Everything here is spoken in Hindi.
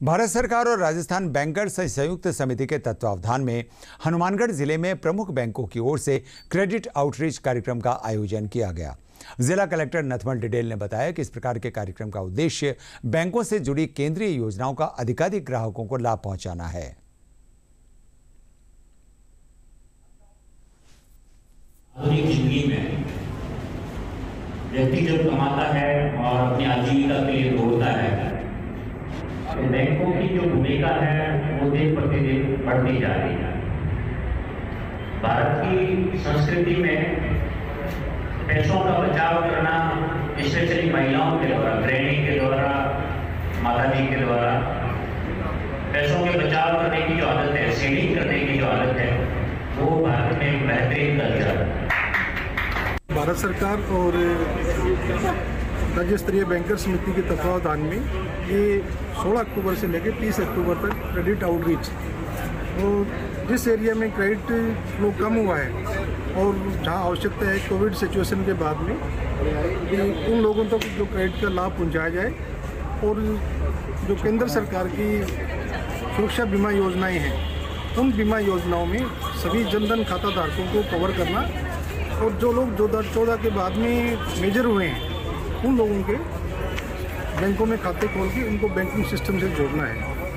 भारत सरकार और राजस्थान बैंकर्स संयुक्त समिति के तत्वावधान में हनुमानगढ़ ज़िले में प्रमुख बैंकों की ओर से क्रेडिट आउटरीच कार्यक्रम का आयोजन किया गया। जिला कलेक्टर नथमल डिडेल ने बताया कि इस प्रकार के कार्यक्रम का उद्देश्य बैंकों से जुड़ी केंद्रीय योजनाओं का अधिकाधिक ग्राहकों को लाभ पहुंचाना है। व्यक्ति जब कमाता है और अपनी आजीविका के लिए दौड़ता है भूमिका है, वो दिन प्रतिदिन बढ़ती जा रही है। भारत की संस्कृति में पैसों का बचाव करना स्पेशली महिलाओं के द्वारा, गृहिणी के द्वारा माता जी के द्वारा, पैसों के बचाव करने की जो आदत है सेविंग करने की जो आदत है, वो भारत में बेहतरीन कल्चर भारत सरकार और राज्य स्तरीय बैंकर समिति के तत्वावधान में ये 16 अक्टूबर से लेकर 30 अक्टूबर तक क्रेडिट आउटरीच और जिस एरिया में क्रेडिट फ्लो कम हुआ है और जहाँ आवश्यकता है कोविड सिचुएशन के बाद में उन लोगों तक तो जो क्रेडिट का लाभ पहुँचाया जाए और जो केंद्र सरकार की सुरक्षा बीमा योजनाएँ हैं, उन बीमा योजनाओं में सभी जनधन खाता धारकों को कवर करना और जो लोग दो हज़ार चौदह के बाद में मेजर हुए हैं उन लोगों के बैंकों में खाते खोल के उनको बैंकिंग सिस्टम से जोड़ना है।